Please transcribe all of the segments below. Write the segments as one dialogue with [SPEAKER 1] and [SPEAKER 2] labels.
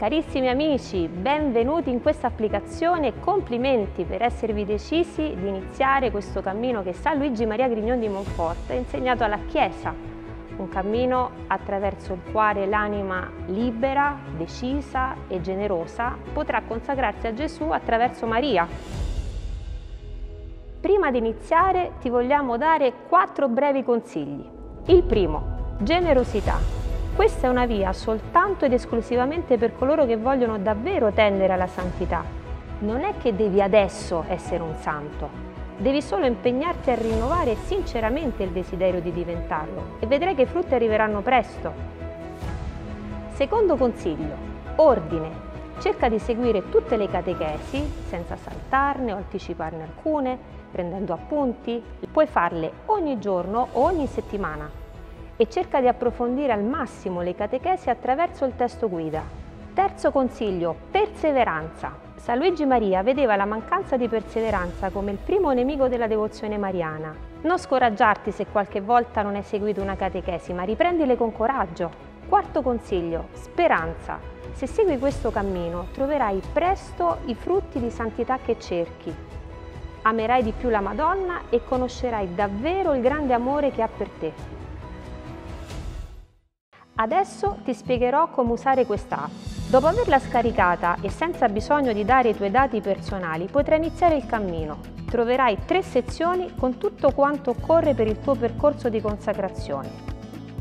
[SPEAKER 1] Carissimi amici, benvenuti in questa applicazione e complimenti per esservi decisi di iniziare questo cammino che San Luigi Maria Grignon di Monfort ha insegnato alla Chiesa, un cammino attraverso il quale l'anima libera, decisa e generosa potrà consacrarsi a Gesù attraverso Maria. Prima di iniziare ti vogliamo dare quattro brevi consigli. Il primo, generosità. Questa è una via soltanto ed esclusivamente per coloro che vogliono davvero tendere alla santità. Non è che devi adesso essere un santo, devi solo impegnarti a rinnovare sinceramente il desiderio di diventarlo e vedrai che i frutti arriveranno presto. Secondo consiglio, ordine. Cerca di seguire tutte le catechesi senza saltarne o anticiparne alcune, prendendo appunti. Puoi farle ogni giorno o ogni settimana e cerca di approfondire al massimo le catechesi attraverso il testo guida. Terzo consiglio, perseveranza. San Luigi Maria vedeva la mancanza di perseveranza come il primo nemico della devozione mariana. Non scoraggiarti se qualche volta non hai seguito una catechesi, ma riprendile con coraggio. Quarto consiglio, speranza. Se segui questo cammino troverai presto i frutti di santità che cerchi. Amerai di più la Madonna e conoscerai davvero il grande amore che ha per te. Adesso ti spiegherò come usare questa app. Dopo averla scaricata e senza bisogno di dare i tuoi dati personali, potrai iniziare il cammino. Troverai tre sezioni con tutto quanto occorre per il tuo percorso di consacrazione.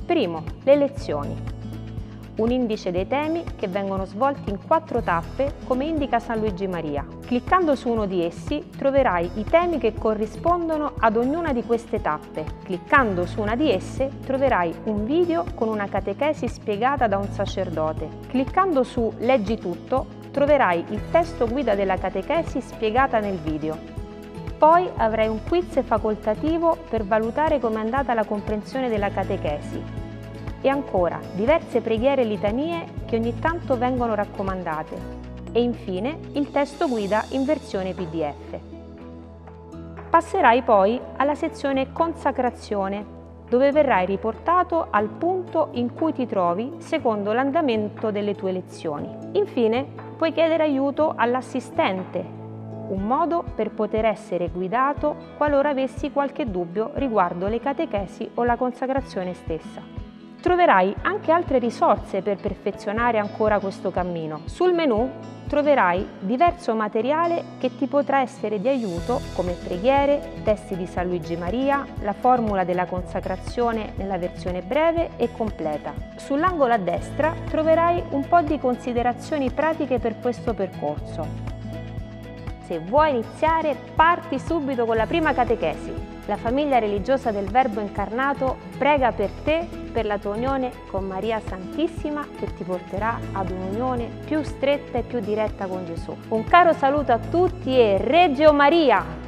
[SPEAKER 1] Primo, le lezioni un indice dei temi che vengono svolti in quattro tappe come indica San Luigi Maria. Cliccando su uno di essi troverai i temi che corrispondono ad ognuna di queste tappe. Cliccando su una di esse troverai un video con una catechesi spiegata da un sacerdote. Cliccando su Leggi tutto troverai il testo guida della catechesi spiegata nel video. Poi avrai un quiz facoltativo per valutare come è andata la comprensione della catechesi e ancora diverse preghiere e litanie che ogni tanto vengono raccomandate e infine il testo guida in versione PDF. Passerai poi alla sezione Consacrazione, dove verrai riportato al punto in cui ti trovi secondo l'andamento delle tue lezioni. Infine, puoi chiedere aiuto all'assistente, un modo per poter essere guidato qualora avessi qualche dubbio riguardo le catechesi o la consacrazione stessa. Troverai anche altre risorse per perfezionare ancora questo cammino. Sul menu troverai diverso materiale che ti potrà essere di aiuto come preghiere, testi di San Luigi Maria, la formula della consacrazione nella versione breve e completa. Sull'angolo a destra troverai un po' di considerazioni pratiche per questo percorso. Se vuoi iniziare, parti subito con la prima catechesi. La famiglia religiosa del Verbo incarnato prega per te, per la tua unione con Maria Santissima che ti porterà ad un'unione più stretta e più diretta con Gesù. Un caro saluto a tutti e Reggio Maria!